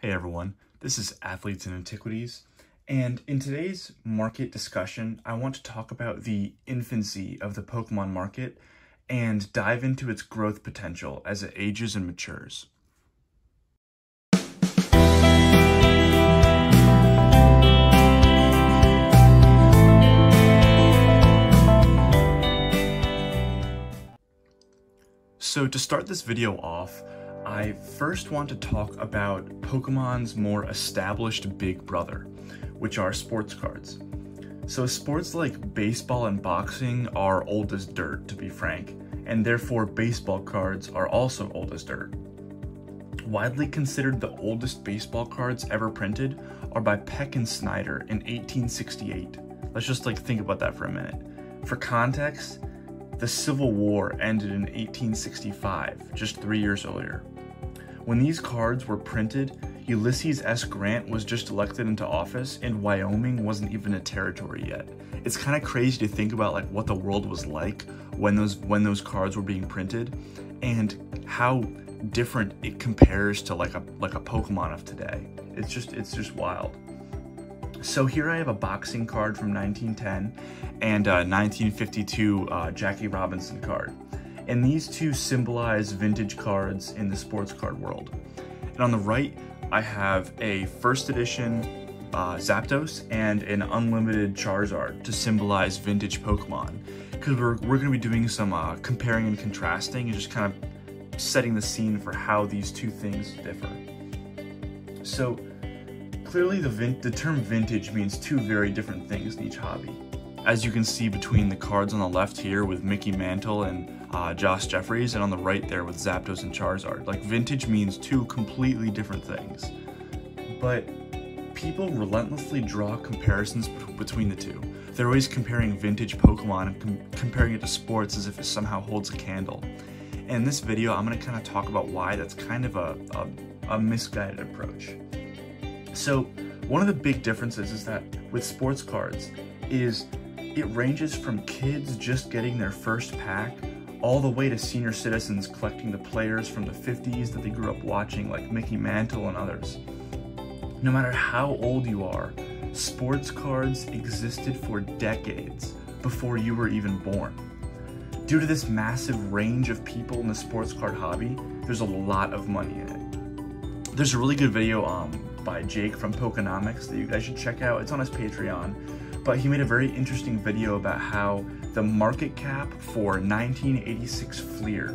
Hey everyone, this is Athletes and Antiquities, and in today's market discussion, I want to talk about the infancy of the Pokemon market and dive into its growth potential as it ages and matures. So to start this video off, I first want to talk about Pokemon's more established big brother, which are sports cards. So sports like baseball and boxing are old as dirt, to be frank, and therefore baseball cards are also old as dirt. Widely considered the oldest baseball cards ever printed are by Peck and Snyder in 1868. Let's just like think about that for a minute. For context, the Civil War ended in 1865, just three years earlier. When these cards were printed, Ulysses S. Grant was just elected into office and Wyoming wasn't even a territory yet. It's kind of crazy to think about like what the world was like when those when those cards were being printed and how different it compares to like a like a Pokemon of today. It's just it's just wild. So here I have a boxing card from 1910 and a 1952 uh, Jackie Robinson card and these two symbolize vintage cards in the sports card world. And on the right, I have a first edition uh, Zapdos and an unlimited Charizard to symbolize vintage Pokemon. Because we're, we're going to be doing some uh, comparing and contrasting and just kind of setting the scene for how these two things differ. So clearly the, the term vintage means two very different things in each hobby. As you can see between the cards on the left here with Mickey Mantle and uh, Josh Jeffries, and on the right there with Zapdos and Charizard. Like, vintage means two completely different things. But people relentlessly draw comparisons between the two. They're always comparing vintage Pokemon and com comparing it to sports as if it somehow holds a candle. And in this video, I'm going to kind of talk about why that's kind of a, a, a misguided approach. So, one of the big differences is that with sports cards is it ranges from kids just getting their first pack all the way to senior citizens collecting the players from the 50s that they grew up watching, like Mickey Mantle and others. No matter how old you are, sports cards existed for decades before you were even born. Due to this massive range of people in the sports card hobby, there's a lot of money in it. There's a really good video um, by Jake from Pokenomics that you guys should check out. It's on his Patreon but he made a very interesting video about how the market cap for 1986 Fleer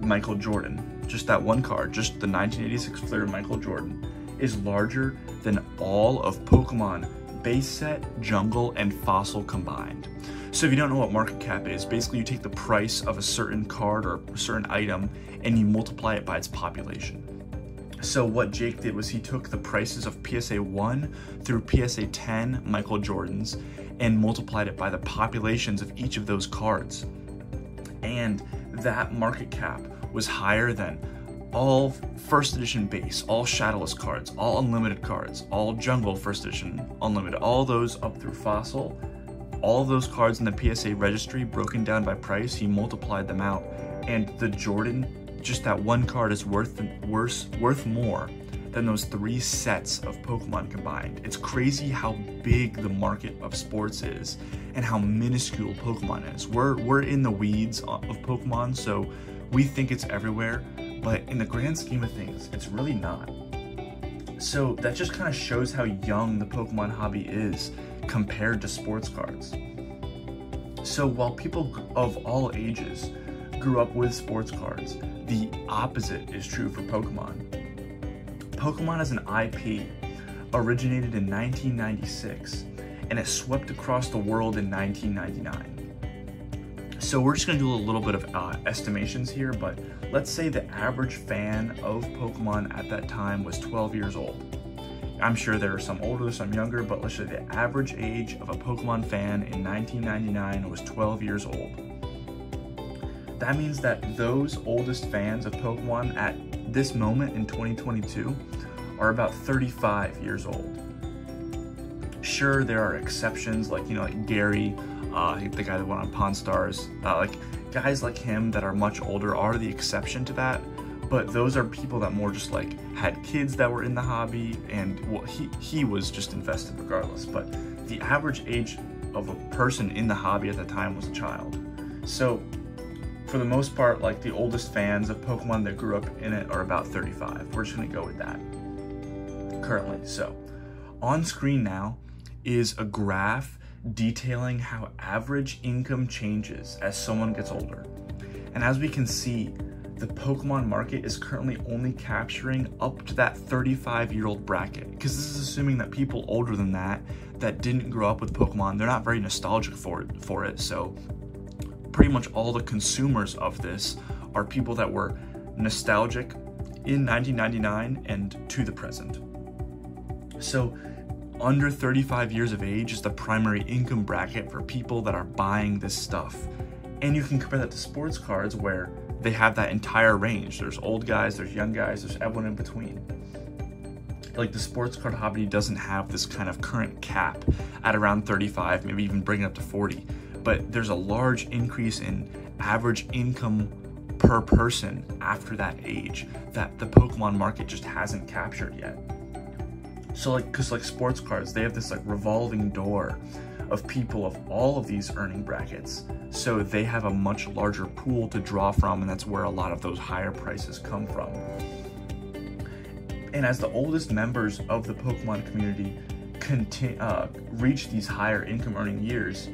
Michael Jordan, just that one card, just the 1986 Fleer Michael Jordan, is larger than all of Pokemon base set, jungle, and fossil combined. So if you don't know what market cap is, basically you take the price of a certain card or a certain item and you multiply it by its population. So what Jake did was he took the prices of PSA 1 through PSA 10 Michael Jordans and multiplied it by the populations of each of those cards. And that market cap was higher than all first edition base, all shadowless cards, all unlimited cards, all jungle first edition unlimited, all those up through fossil, all those cards in the PSA registry broken down by price, he multiplied them out. And the Jordan just that one card is worth worse worth more than those three sets of Pokemon combined. It's crazy how big the market of sports is and how minuscule Pokemon is. We're we're in the weeds of Pokemon, so we think it's everywhere, but in the grand scheme of things, it's really not. So that just kind of shows how young the Pokemon hobby is compared to sports cards. So while people of all ages grew up with sports cards, the opposite is true for Pokemon. Pokemon as an IP originated in 1996 and it swept across the world in 1999. So we're just going to do a little bit of uh, estimations here, but let's say the average fan of Pokemon at that time was 12 years old. I'm sure there are some older, some younger, but let's say the average age of a Pokemon fan in 1999 was 12 years old. That means that those oldest fans of Pokemon at this moment in 2022 are about 35 years old. Sure, there are exceptions like, you know, like Gary, uh, the guy that went on Pawn Stars, uh, like guys like him that are much older are the exception to that, but those are people that more just like had kids that were in the hobby and well he he was just invested regardless but the average age of a person in the hobby at the time was a child so for the most part like the oldest fans of pokemon that grew up in it are about 35 we're just to go with that currently so on screen now is a graph detailing how average income changes as someone gets older and as we can see the Pokemon market is currently only capturing up to that 35 year old bracket. Because this is assuming that people older than that, that didn't grow up with Pokemon, they're not very nostalgic for it, for it. So pretty much all the consumers of this are people that were nostalgic in 1999 and to the present. So under 35 years of age is the primary income bracket for people that are buying this stuff. And you can compare that to sports cards where they have that entire range. There's old guys, there's young guys, there's everyone in between. Like the sports card hobby doesn't have this kind of current cap at around 35, maybe even bring it up to 40. But there's a large increase in average income per person after that age that the Pokemon market just hasn't captured yet. So like, cause like sports cards, they have this like revolving door of people of all of these earning brackets. So they have a much larger pool to draw from, and that's where a lot of those higher prices come from. And as the oldest members of the Pokemon community uh, reach these higher income earning years,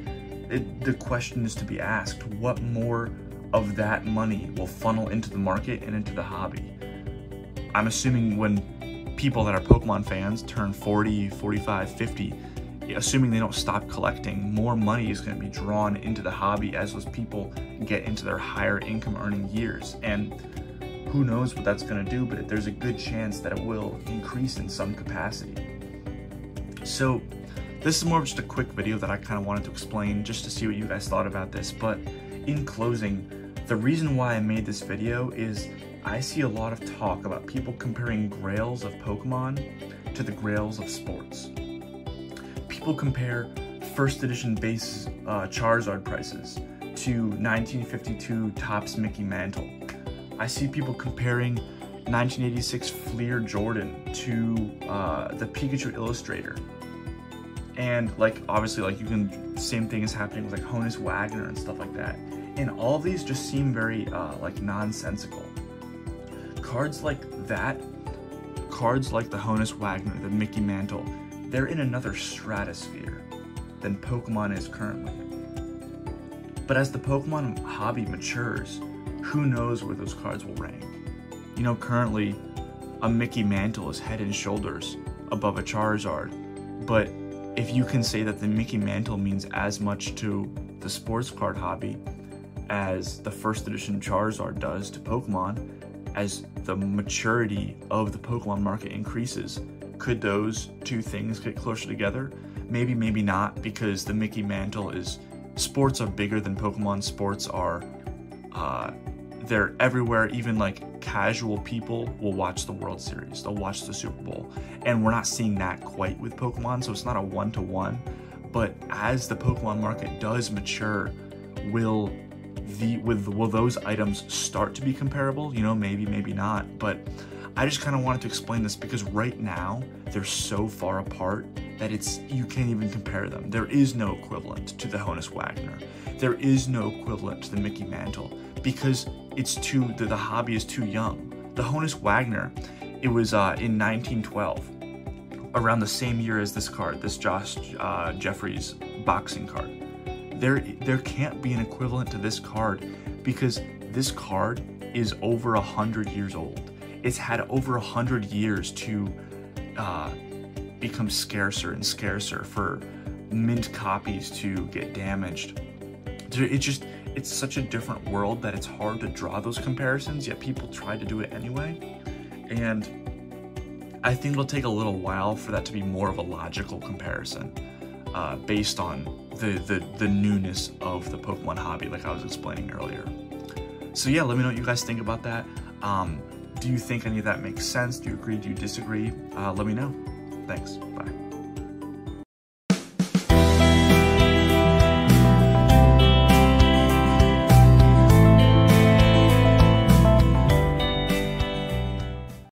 it, the question is to be asked what more of that money will funnel into the market and into the hobby? I'm assuming when people that are Pokemon fans turn 40, 45, 50, assuming they don't stop collecting, more money is going to be drawn into the hobby as those people get into their higher income earning years. And who knows what that's going to do, but there's a good chance that it will increase in some capacity. So this is more of just a quick video that I kind of wanted to explain just to see what you guys thought about this. But in closing, the reason why I made this video is I see a lot of talk about people comparing grails of Pokemon to the grails of sports people compare first edition base uh, Charizard prices to 1952 Topps Mickey Mantle. I see people comparing 1986 Fleer Jordan to uh, the Pikachu Illustrator. And like, obviously, like you can, same thing is happening with like Honus Wagner and stuff like that. And all of these just seem very uh, like nonsensical. Cards like that, cards like the Honus Wagner, the Mickey Mantle, they're in another stratosphere than Pokemon is currently. But as the Pokemon hobby matures, who knows where those cards will rank? You know, currently, a Mickey Mantle is head and shoulders above a Charizard, but if you can say that the Mickey Mantle means as much to the sports card hobby as the first edition Charizard does to Pokemon, as the maturity of the Pokemon market increases, could those two things get closer together? Maybe, maybe not, because the Mickey Mantle is sports are bigger than Pokemon. Sports are uh, they're everywhere. Even like casual people will watch the World Series. They'll watch the Super Bowl, and we're not seeing that quite with Pokemon. So it's not a one to one. But as the Pokemon market does mature, will the with will those items start to be comparable? You know, maybe, maybe not. But I just kind of wanted to explain this because right now they're so far apart that it's you can't even compare them. There is no equivalent to the Honus Wagner. There is no equivalent to the Mickey Mantle because it's too the, the hobby is too young. The Honus Wagner, it was uh, in 1912, around the same year as this card, this Josh uh, Jeffries boxing card. There, there can't be an equivalent to this card because this card is over a hundred years old it's had over a hundred years to uh, become scarcer and scarcer for mint copies to get damaged. It just it's such a different world that it's hard to draw those comparisons. Yet people try to do it anyway, and I think it'll take a little while for that to be more of a logical comparison uh, based on the, the the newness of the Pokemon hobby, like I was explaining earlier. So yeah, let me know what you guys think about that. Um, do you think any of that makes sense? Do you agree? Do you disagree? Uh, let me know. Thanks. Bye.